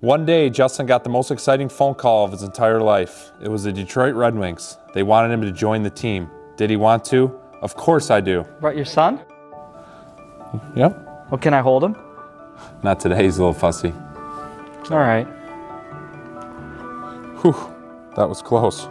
One day, Justin got the most exciting phone call of his entire life. It was the Detroit Red Wings. They wanted him to join the team. Did he want to? Of course I do. Brought your son? Yep. Well, can I hold him? Not today, he's a little fussy. All right. Whew, that was close.